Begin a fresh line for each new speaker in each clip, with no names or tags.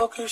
Okay,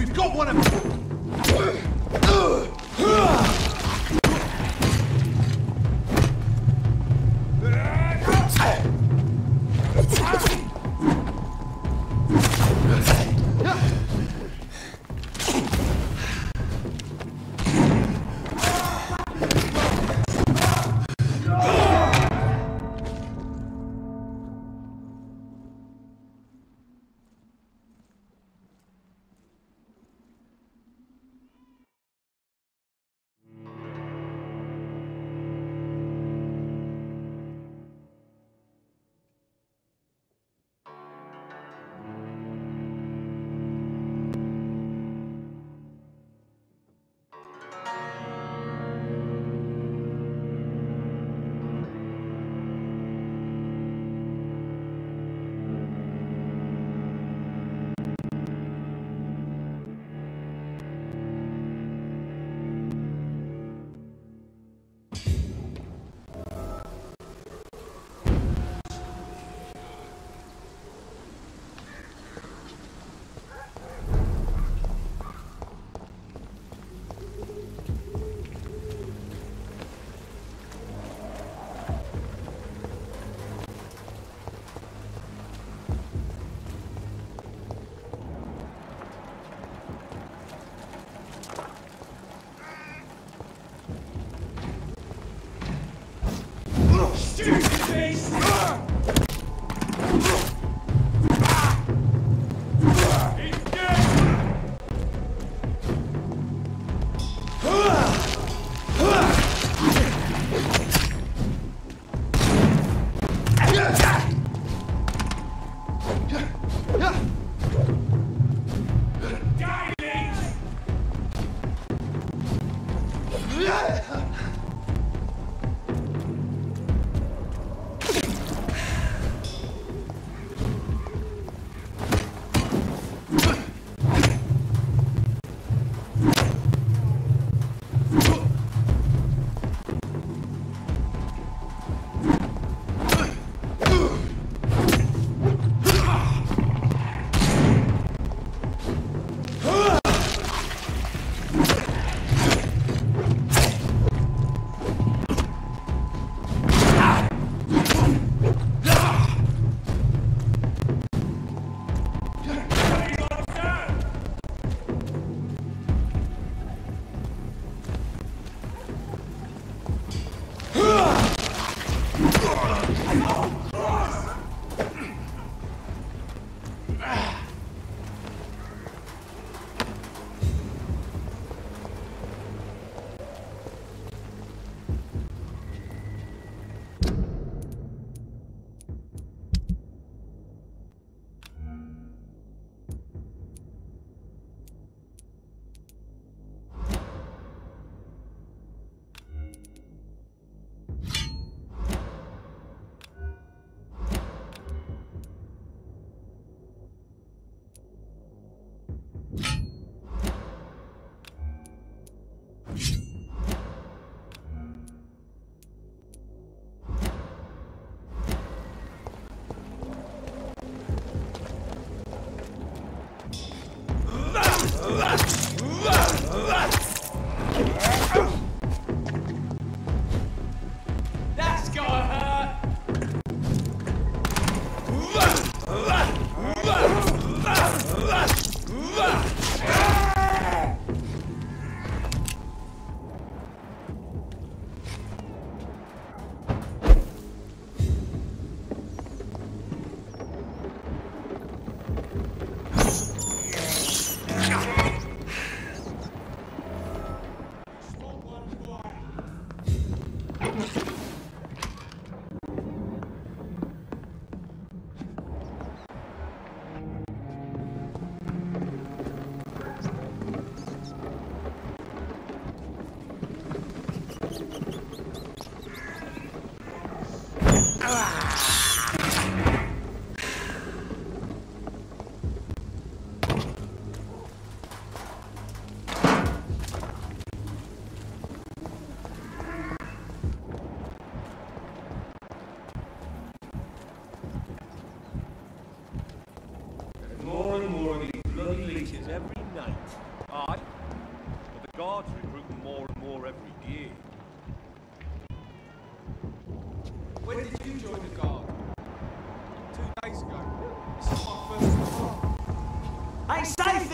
we've got one of them.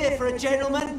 Here for a gentleman.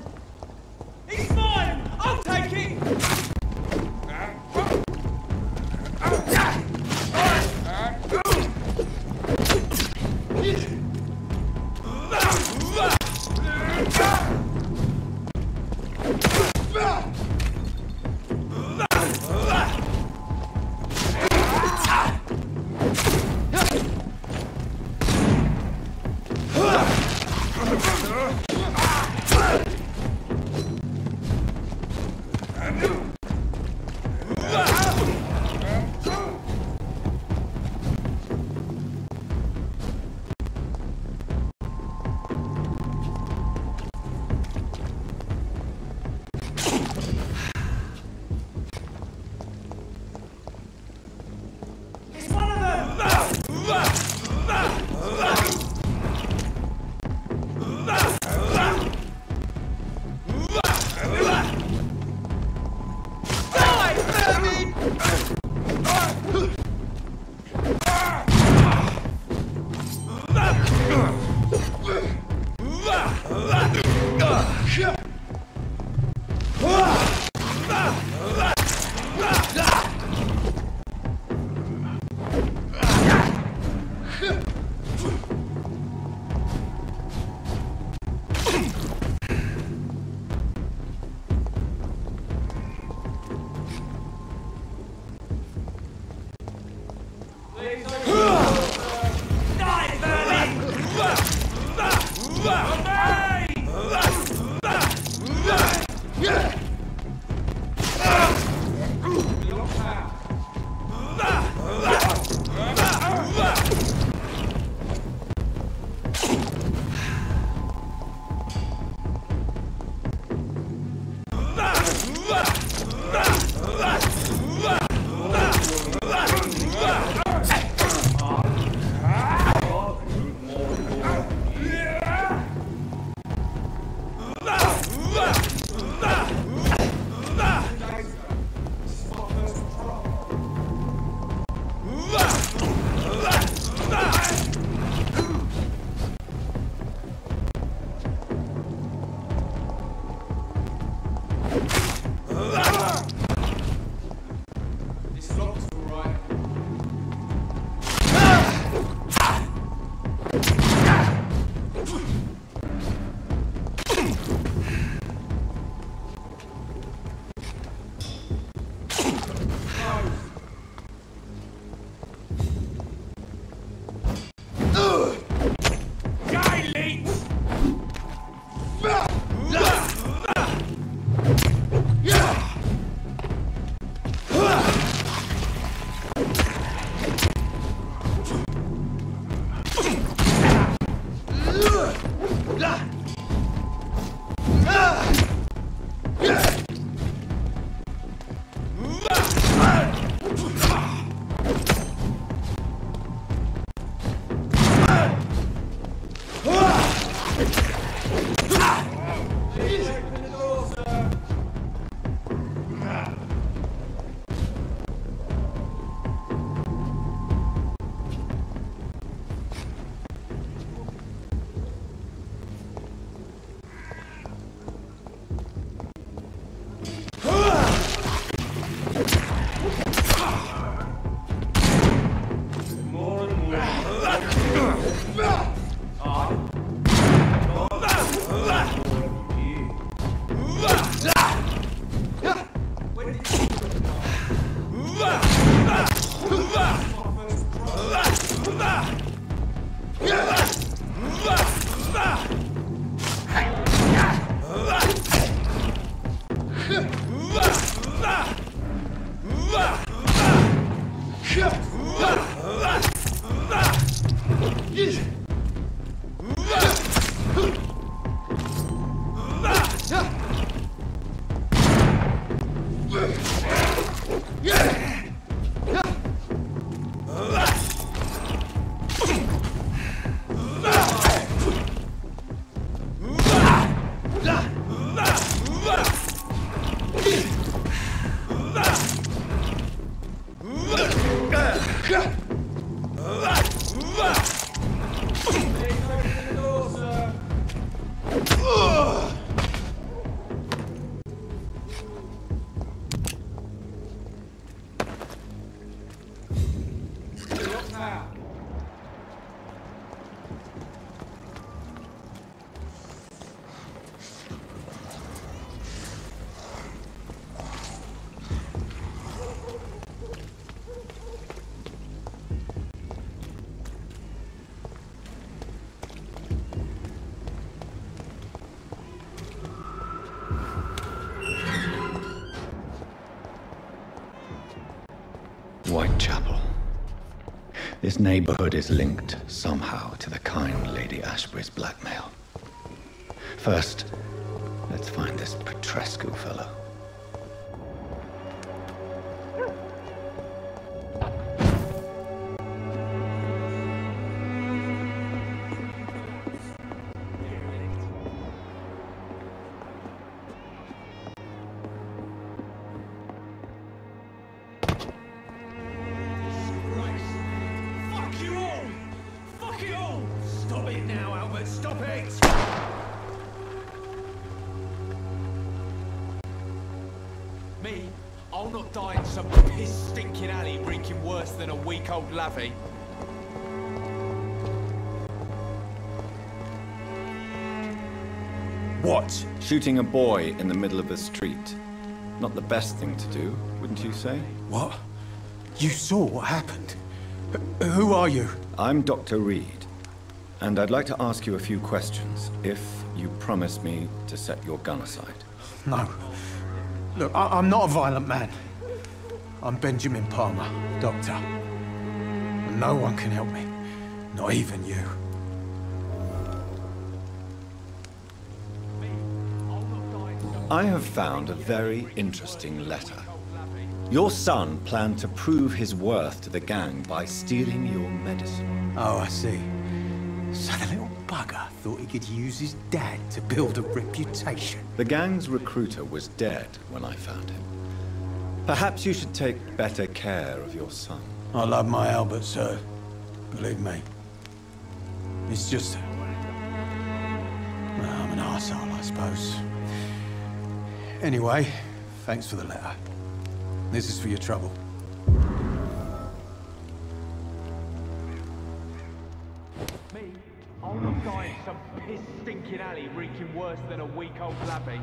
This
neighborhood is linked somehow to the kind Lady Ashbury's blackmail. First, let's find this Petrescu fellow. Shooting a boy in the middle of the street. Not the best thing to do, wouldn't you say?
What? You saw what happened? Wh- Who are you?
I'm Dr. Reid, and I'd like to ask you a few questions if you promise me to set your gun aside.
No. Look, I- I'm not a violent man. I'm Benjamin Palmer, doctor. And no one can help me. Not even you.
I have found a very interesting letter. Your son planned to prove his worth to the gang by stealing your medicine.
Oh, I see. So the little bugger thought he could use his dad to build a reputation.
The gang's recruiter was dead when I found him. Perhaps you should take better care of your son.
I love my Albert, sir. Believe me. It's just... Well, I'm an arsehole, I suppose. Anyway, thanks for the letter. This is for your trouble.
Me, die in some piss stinking alley reeking worse than a week old lavvy.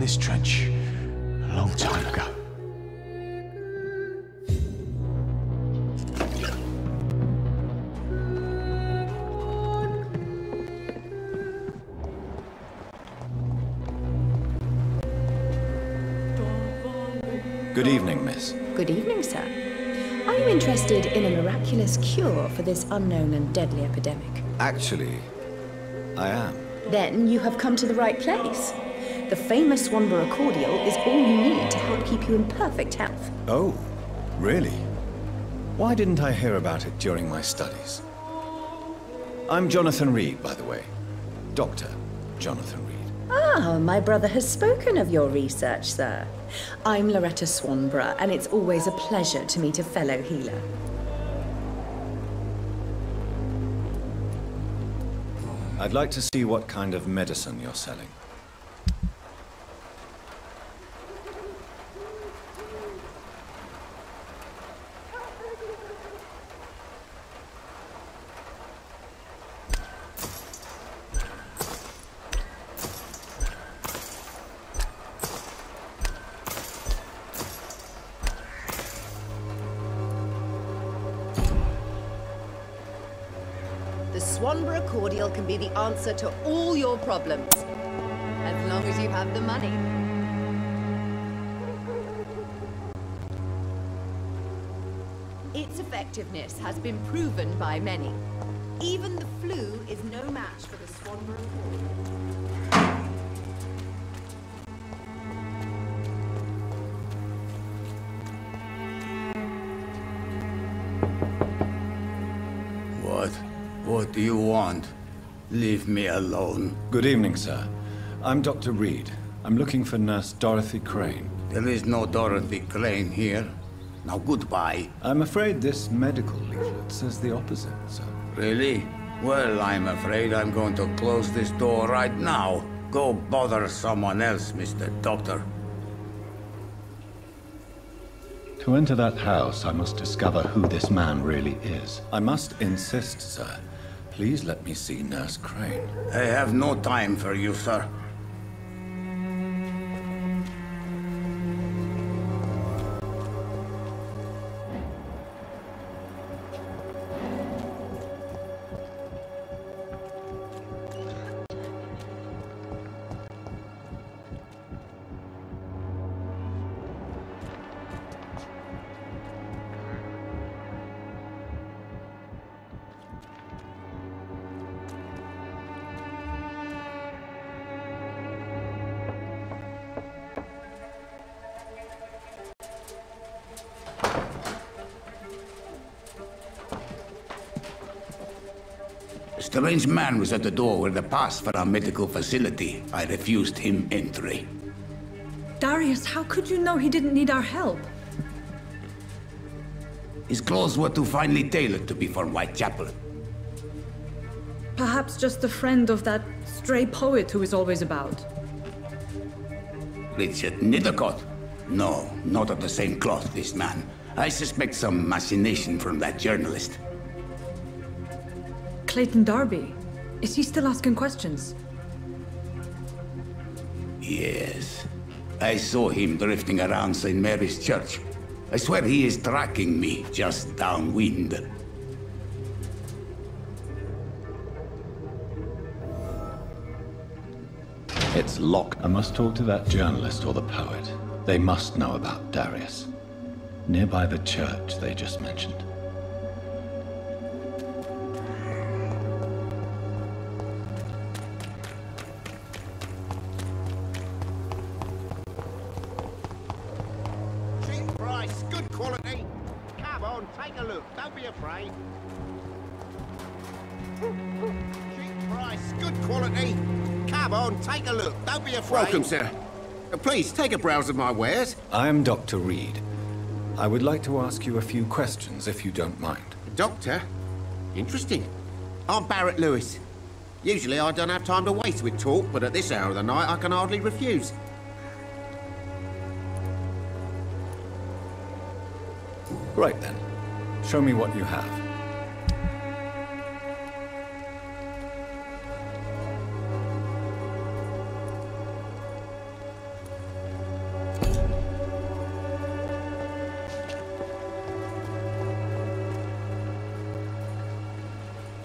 In this trench a long time ago.
Good evening, miss.
Good evening, sir. Are you interested in a miraculous cure for this unknown and deadly epidemic?
Actually, I am.
Then you have come to the right place. The famous Swanborough cordial is all you need to help keep you in perfect health.
Oh, really? Why didn't I hear about it during my studies? I'm Jonathan Reid, by the way. Dr. Jonathan Reid.
Ah, my brother has spoken of your research, sir. I'm Loretta Swanborough, and it's always a pleasure to meet a fellow healer.
I'd like to see what kind of medicine you're selling.
Answer to all your problems. As long as you have the money. Its effectiveness has been proven by many. Even the flu is no match for the Swanborough.
What? What do you want? Leave me alone.
Good evening, sir. I'm Dr. Reid. I'm looking for Nurse Dorothy Crane.
There is no Dorothy Crane here. Now goodbye.
I'm afraid this medical leaflet says the opposite, sir.
Really? Well, I'm afraid I'm going to close this door right now. Go bother someone else, Mr. Doctor.
To enter that house, I must discover who this man really is. I must insist, sir. Please let me see Nurse Crane.
I have no time for you, sir. Strange man was at the door with a pass for our medical facility. I refused him entry.
Darius, how could you know he didn't need our help?
His clothes were too finely tailored to be for Whitechapel.
Perhaps just a friend of that stray poet who is always about.
Richard Nithercott? No, not of the same cloth, this man. I suspect some machination from that journalist.
Clayton Darby. Is he still asking questions?
Yes. I saw him drifting around St. Mary's Church. I swear he is tracking me just downwind.
It's locked. I must talk to that journalist or the poet. They must know about Darius. Nearby the church they just mentioned.
Welcome, sir. Uh, Please, take a browse of my wares.
I'm Dr. Reid. I would like to ask you a few questions, if you don't mind.
Doctor? Interesting.
I'm Barrett Lewis. Usually I don't have time to waste with talk, but at this hour of the night I can hardly refuse.
Right then. Show me what you have.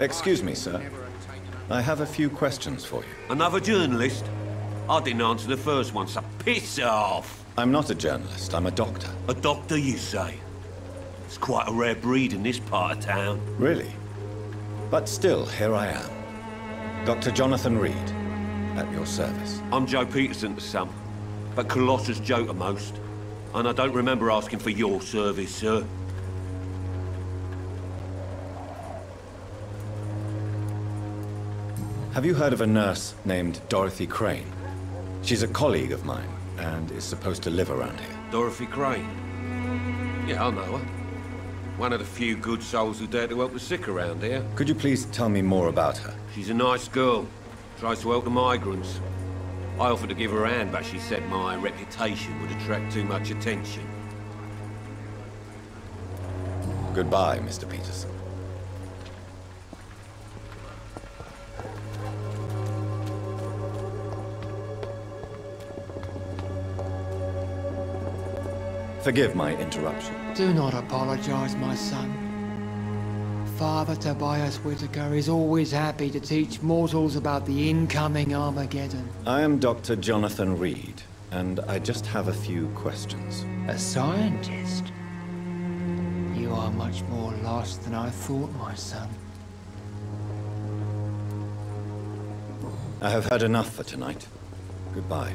Excuse me, sir. I have a few questions for you.
Another journalist? I didn't answer the first one, so piss off!
I'm not a journalist, I'm a doctor.
A doctor, you say? It's quite a rare breed in this part of town.
Really? But still, here I am. Dr. Jonathan Reid, at your service.
I'm Joe Peterson to some, but Colossus Joe to most. And I don't remember asking for your service, sir.
Have you heard of a nurse named Dorothy Crane? She's a colleague of mine, and is supposed to live around here.
Dorothy Crane. Yeah, I know her. One of the few good souls who dare to help the sick around here.
Could you please tell me more about her?
She's a nice girl. Tries to help the migrants. I offered to give her a hand, but she said my reputation would attract too much attention.
Goodbye, Mr. Peterson. Forgive my interruption.
Do not apologize, my son. Father Tobias Whitaker is always happy to teach mortals about the incoming Armageddon.
I am Dr. Jonathan Reid, and I just have a few questions.
A scientist? You are much more lost than I thought, my son.
I have had enough for tonight. Goodbye.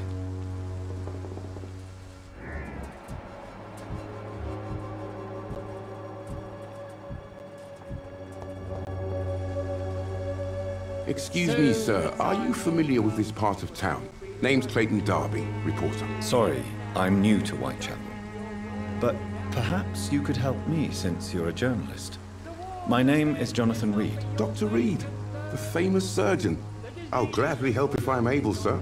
Excuse me, sir. Are you familiar with this part of town? Name's Clayton Darby, reporter.
Sorry, I'm new to Whitechapel. But perhaps you could help me since you're a journalist. My name is Jonathan Reid.
Dr. Reid, the famous surgeon. I'll gladly help if I'm able, sir.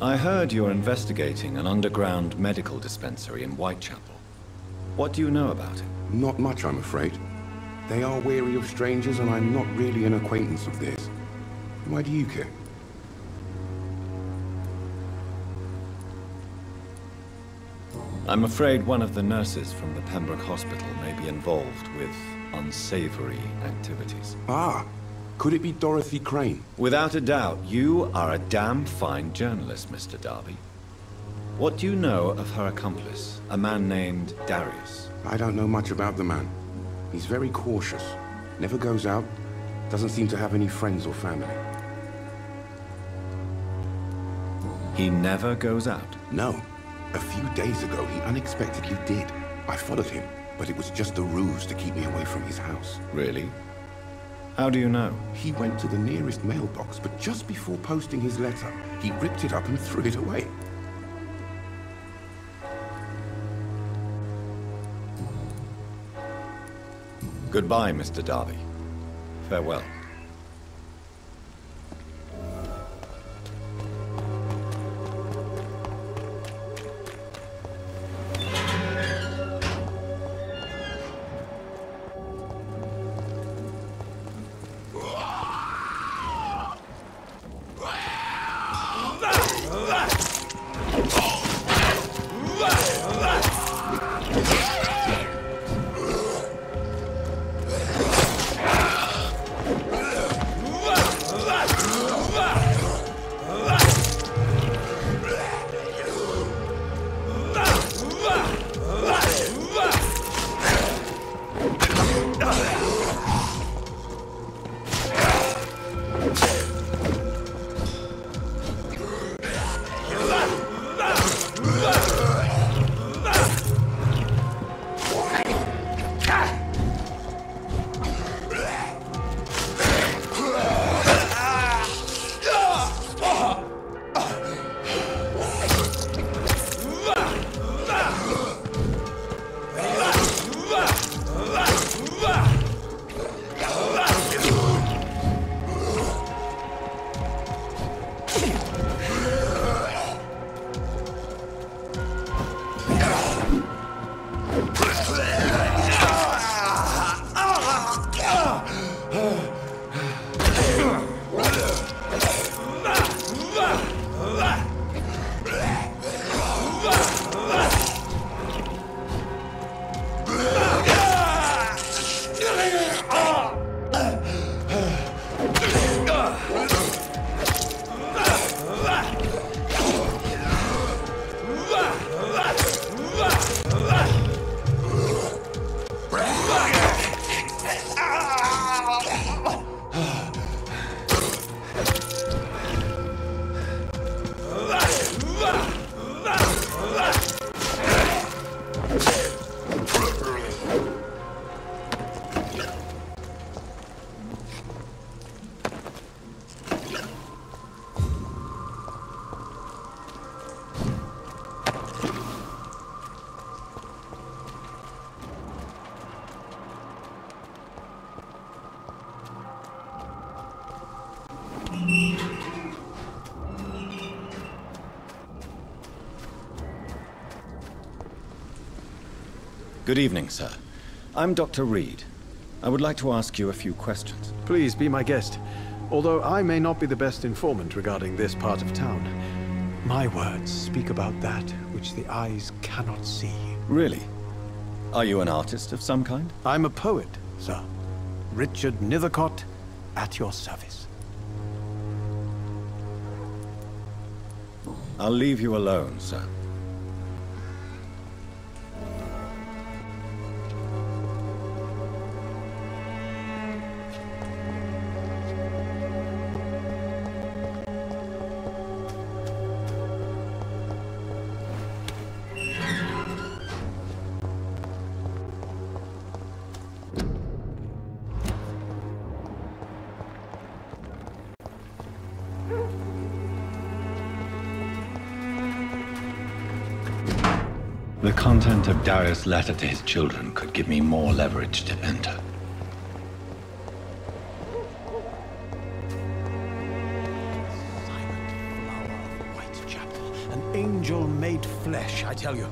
I heard you're investigating an underground medical dispensary in Whitechapel. What do you know about it?
Not much, I'm afraid. They are wary of strangers, and I'm not really an acquaintance of theirs. Why do you care?
I'm afraid one of the nurses from the Pembroke Hospital may be involved with unsavory activities.
Ah, could it be Dorothy Crane?
Without a doubt, you are a damn fine journalist, Mr. Darby. What do you know of her accomplice, a man named Darius?
I don't know much about the man. He's very cautious. Never goes out. Doesn't seem to have any friends or family.
He never goes out?
No. A few days ago, he unexpectedly did. I followed him, but it was just a ruse to keep me away from his house.
Really? How do you know?
He went to the nearest mailbox, but just before posting his letter, he ripped it up and threw it away.
Goodbye, Mr. Darby. Farewell. Good evening, sir. I'm Dr. Reid. I would like to ask you a few questions.
Please be my guest. Although I may not be the best informant regarding this part of town, my words speak about that which the eyes cannot see.
Really? Are you an artist of some kind?
I'm a poet, sir. Richard Nithercott, at your service.
I'll leave you alone, sir. Darius' letter to his children could give me more leverage to enter.
Whitechapel, an angel made flesh, I tell you.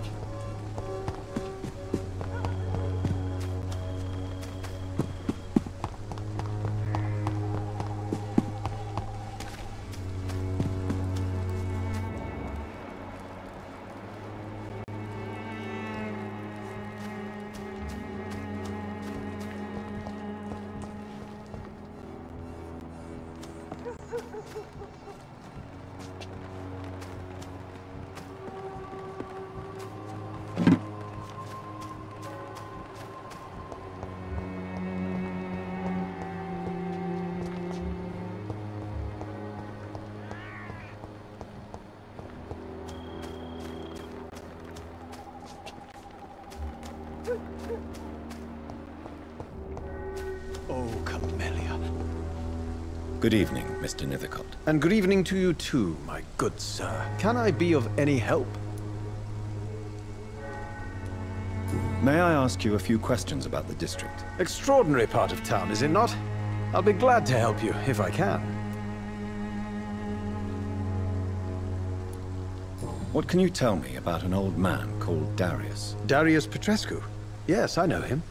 And good evening to you too, my good sir. Can I be of any help?
May I ask you a few questions about the district?
Extraordinary part of town, is it not? I'll be glad to help you, if I can.
What can you tell me about an old man called Darius?
Darius Petrescu. Yes, I know him.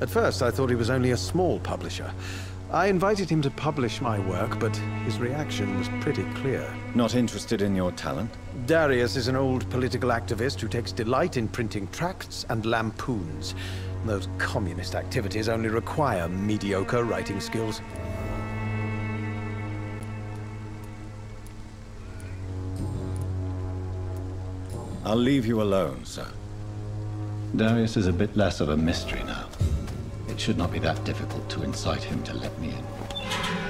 At first, I thought he was only a small publisher. I invited him to publish my work, but his reaction was pretty clear.
Not interested in your talent?
Darius is an old political activist who takes delight in printing tracts and lampoons. Those communist activities only require mediocre writing skills.
I'll leave you alone, sir. Darius is a bit less of a mystery now. It should not be that difficult to incite him to let me in.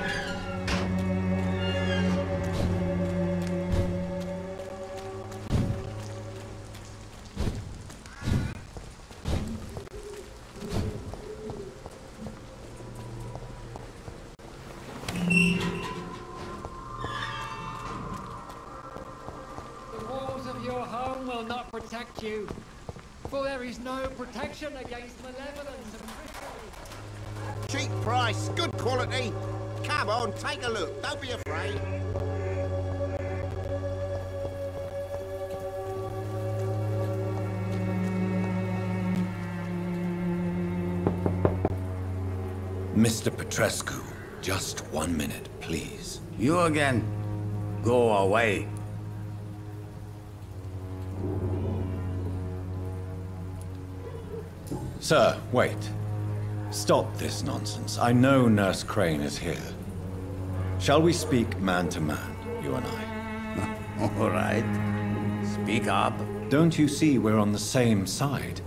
Mr. Petrescu, just one minute, please.
You again. Go away.
Sir, wait. Stop this nonsense. I know Nurse Crane is here. Shall we speak man to man, you and I?
All right. Speak up.
Don't you see we're on the same side?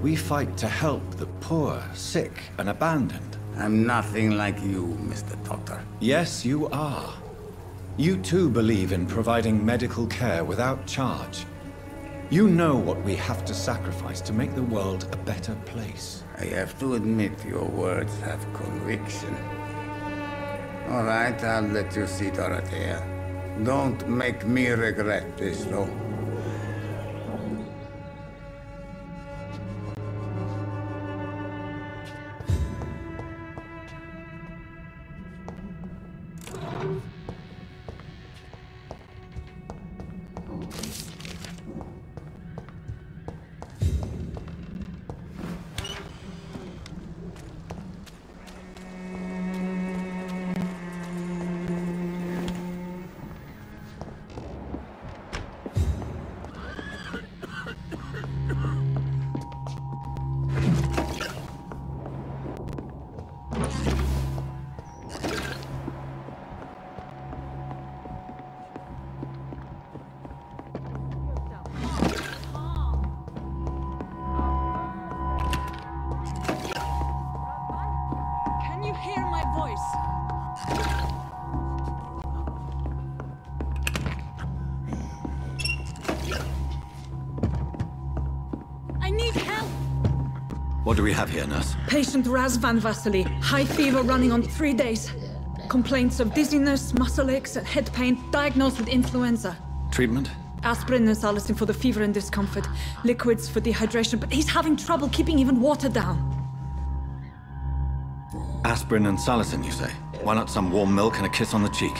We fight to help the poor, sick, and abandoned.
I'm nothing like you, Mr. Doctor.
Yes, you are. You too believe in providing medical care without charge. You know what we have to sacrifice to make the world a better place.
I have to admit your words have conviction. All right, I'll let you see Dorothea. Don't make me regret this, though.
Raz Van Vasily. High fever running on three days. Complaints of dizziness, muscle aches, and head pain. Diagnosed with influenza.
Treatment?
Aspirin and salicin for the fever and discomfort. Liquids for dehydration, but he's having trouble keeping even water down.
Aspirin and salicin, you say? Why not some warm milk and a kiss on the cheek?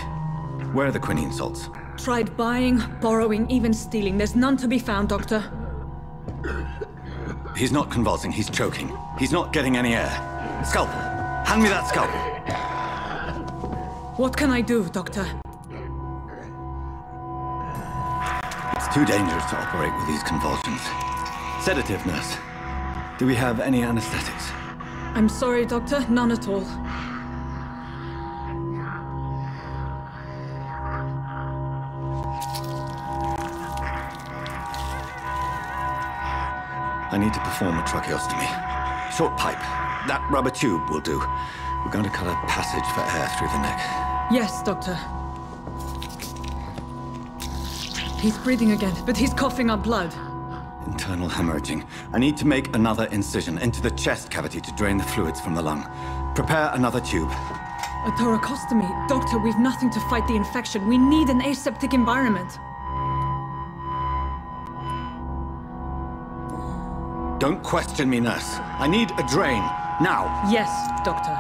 Where are the quinine salts?
Tried buying, borrowing, even stealing. There's none to be found, Doctor.
He's not convulsing, he's choking. He's not getting any air. Scalpel! Hand me that scalpel!
What can I do, Doctor?
It's too dangerous to operate with these convulsions. Sedative, nurse. Do we have any anesthetics?
I'm sorry, Doctor. None at all.
I need to perform a tracheostomy. Short pipe. That rubber tube will do. We're going to cut a passage for air through the neck.
Yes, Doctor. He's breathing again, but he's coughing up blood.
Internal hemorrhaging. I need to make another incision into the chest cavity to drain the fluids from the lung. Prepare another tube.
A thoracostomy. Doctor, we've nothing to fight the infection. We need an aseptic environment.
Don't question me, nurse. I need a drain. Now.
Yes, Doctor.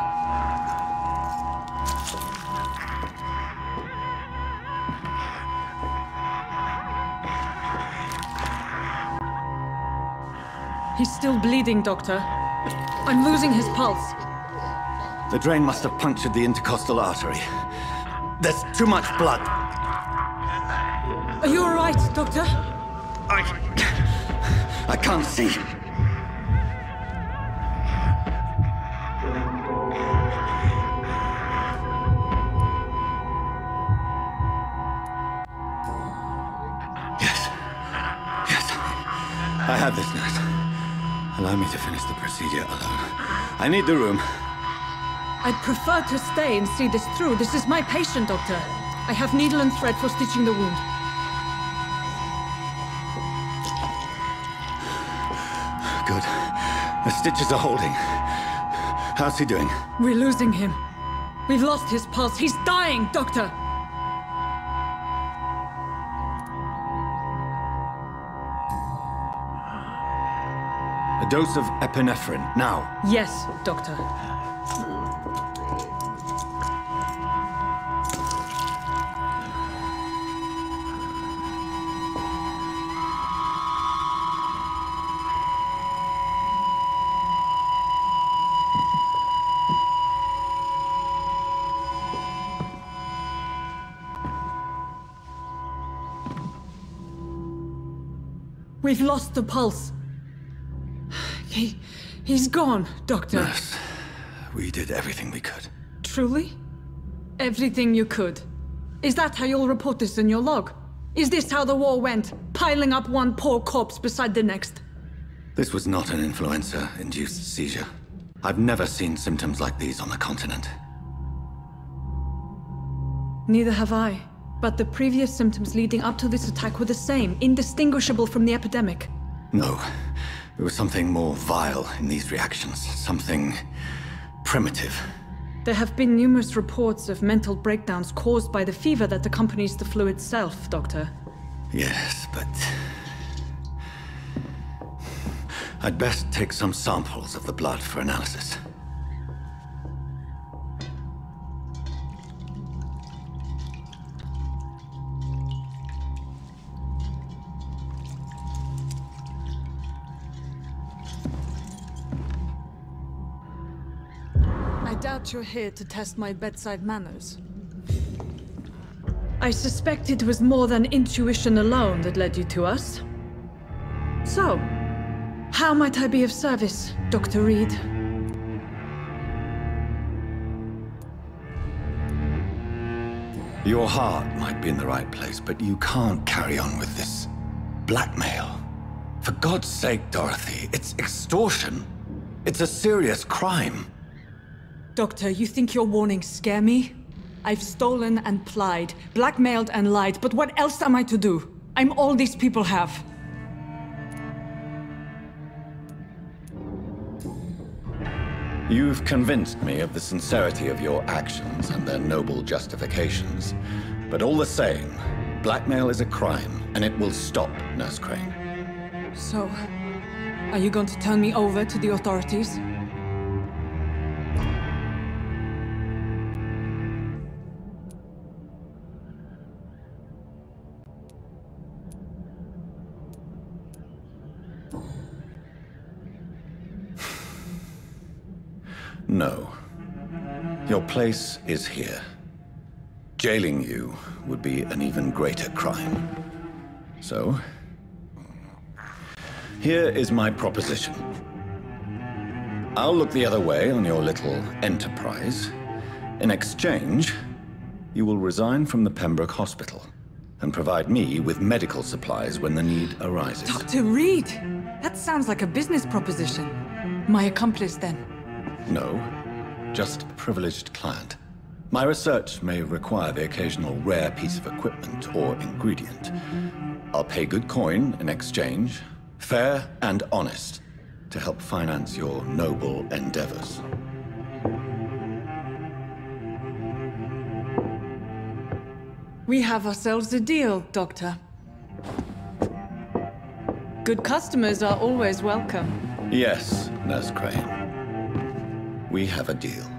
He's still bleeding, Doctor. I'm losing his pulse.
The drain must have punctured the intercostal artery. There's too much blood.
Are you all right, Doctor?
I... I can't see. Alone. I need the room.
I'd prefer to stay and see this through. This is my patient, Doctor. I have needle and thread for stitching the wound.
Good. The stitches are holding. How's he doing?
We're losing him. We've lost his pulse. He's dying, Doctor!
Dose of epinephrine, now.
Yes, Doctor. We've lost the pulse. He. he's gone, Doctor.
Yes. we did everything we could.
Truly? Everything you could. Is that how you'll report this in your log? Is this how the war went? Piling up one poor corpse beside the next?
This was not an influenza-induced seizure. I've never seen symptoms like these on the continent.
Neither have I. But the previous symptoms leading up to this attack were the same, indistinguishable from the epidemic.
No. There was something more vile in these reactions. Something... primitive.
There have been numerous reports of mental breakdowns caused by the fever that accompanies the flu itself, Doctor.
Yes, but... I'd best take some samples of the blood for analysis.
Doubt you're here to test my bedside manners. I suspect it was more than intuition alone that led you to us. So, how might I be of service, Dr. Reid?
Your heart might be in the right place, but you can't carry on with this blackmail. For God's sake, Dorothy, it's extortion. It's a serious crime.
Doctor, you think your warnings scare me? I've stolen and plied, blackmailed and lied, but what else am I to do? I'm all these people have.
You've convinced me of the sincerity of your actions and their noble justifications. But all the same, blackmail is a crime, and it will stop, Nurse Crane.
So, are you going to turn me over to the authorities?
Place is here. Jailing you would be an even greater crime. So, here is my proposition. I'll look the other way on your little enterprise. In exchange, you will resign from the Pembroke Hospital and provide me with medical supplies when the need arises.
Dr. Reid! That sounds like a business proposition. My accomplice, then.
No, just a privileged client. My research may require the occasional rare piece of equipment or ingredient. I'll pay good coin in exchange, fair and honest, to help finance your noble endeavors.
We have ourselves a deal, Doctor. Good customers are always welcome.
Yes, Nurse Crane. We have a deal.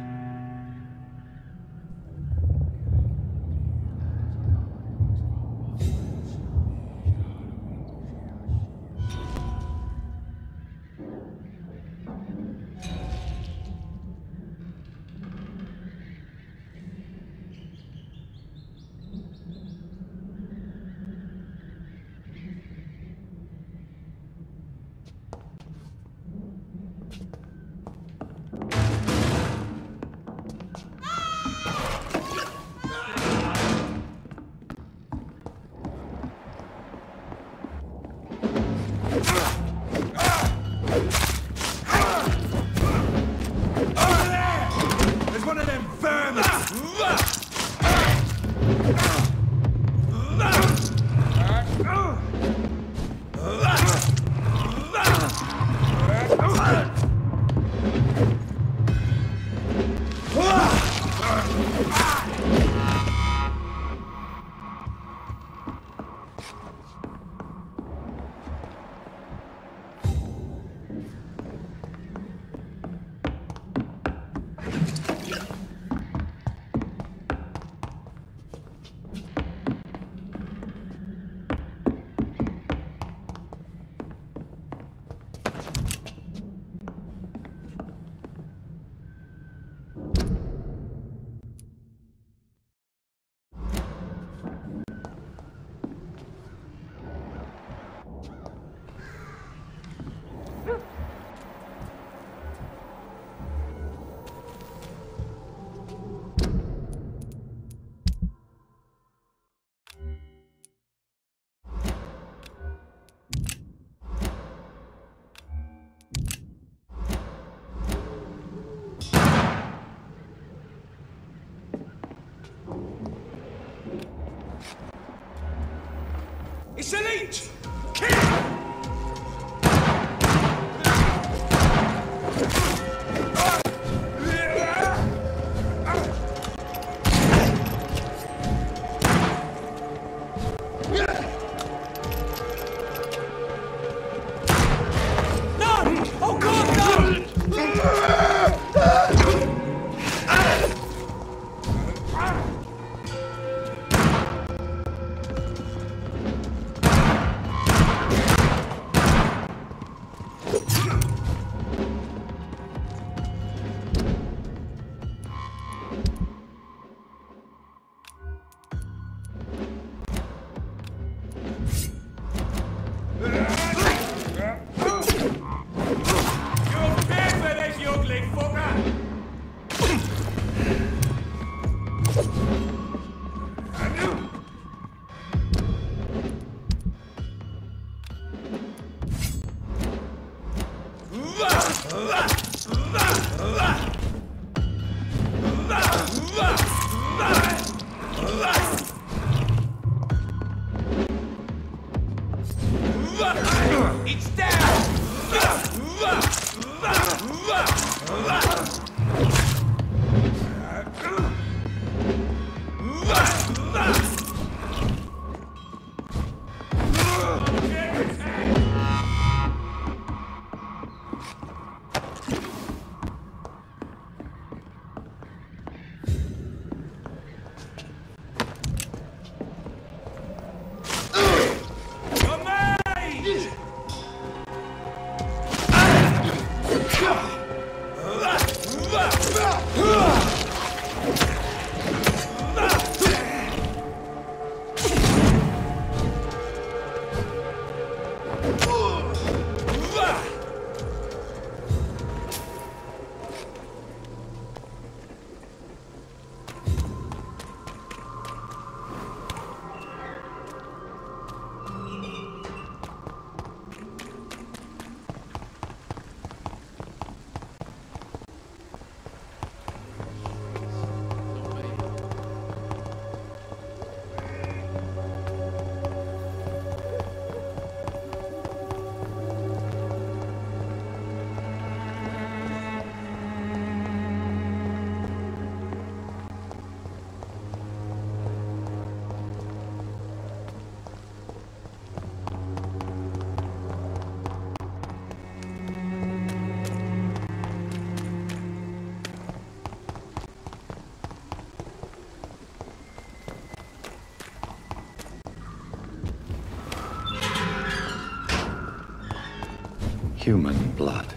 Human blood.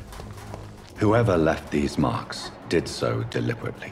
Whoever left these marks did so deliberately.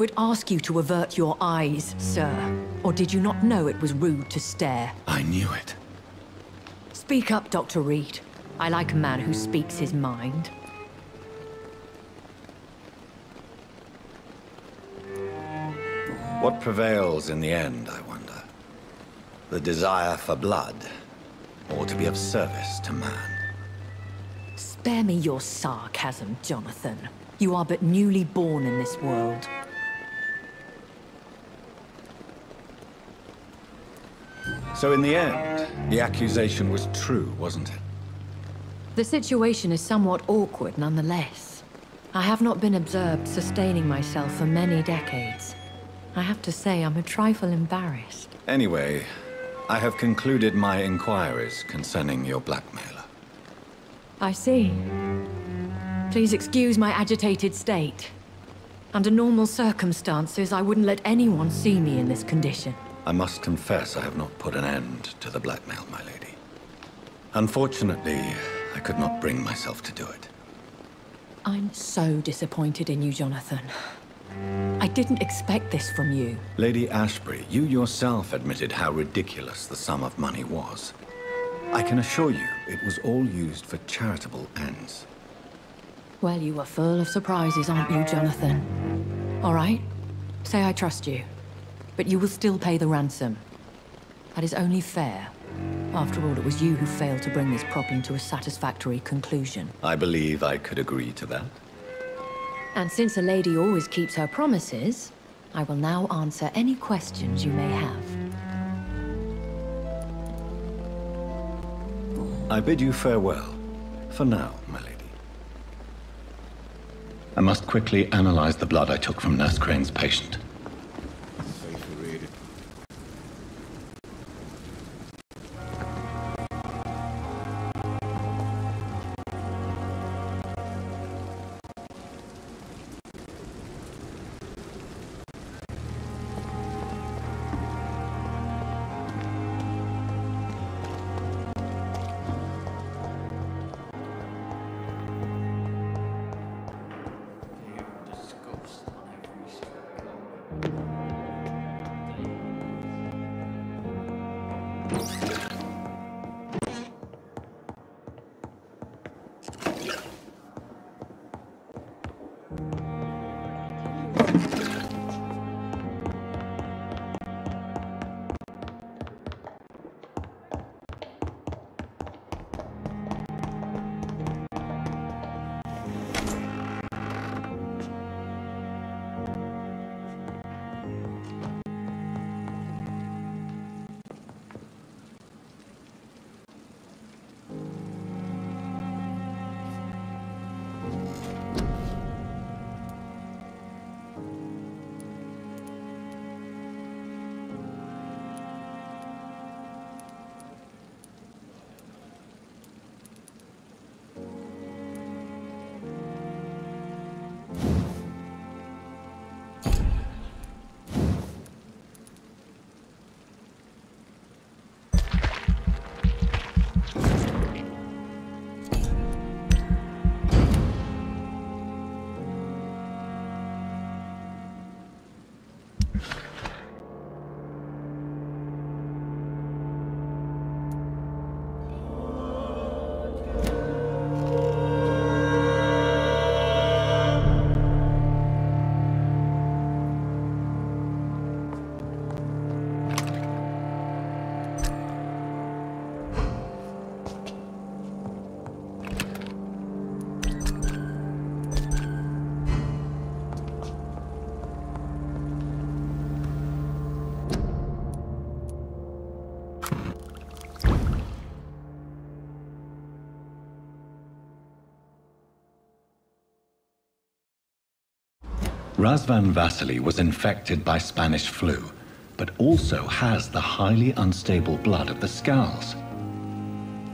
Would ask you to avert your eyes, sir. Or did you not know it was rude to stare?
I knew it.
Speak up, Dr. Reid. I like a man who speaks his mind.
What prevails in the end, I wonder? The desire for blood, or to be of service to man?
Spare me your sarcasm, Jonathan. You are but newly born in this world.
So in the end, the accusation was true, wasn't it?
The situation is somewhat awkward nonetheless. I have not been observed sustaining myself for many decades. I have to say I'm a trifle embarrassed.
Anyway, I have concluded my inquiries concerning your blackmailer.
I see. Please excuse my agitated state. Under normal circumstances, I wouldn't let anyone see me in this condition.
I must confess I have not put an end to the blackmail, my lady. Unfortunately, I could not bring myself to do it.
I'm so disappointed in you, Jonathan. I didn't expect this from you.
Lady Ashbury, you yourself admitted how ridiculous the sum of money was. I can assure you, it was all used for charitable ends.
Well, you are full of surprises, aren't you, Jonathan? All right. Say I trust you. But you will still pay the ransom. That is only fair. After all, it was you who failed to bring this problem to a satisfactory conclusion.
I believe I could agree to that.
And since a lady always keeps her promises, I will now answer any questions you may have.
I bid you farewell. For now, my lady. I must quickly analyze the blood I took from Nurse Crane's patient. you Razvan Vasily was infected by Spanish flu, but also has the highly unstable blood of the Skals.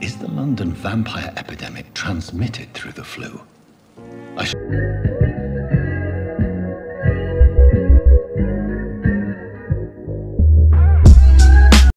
Is the London vampire epidemic transmitted through the flu? I sh-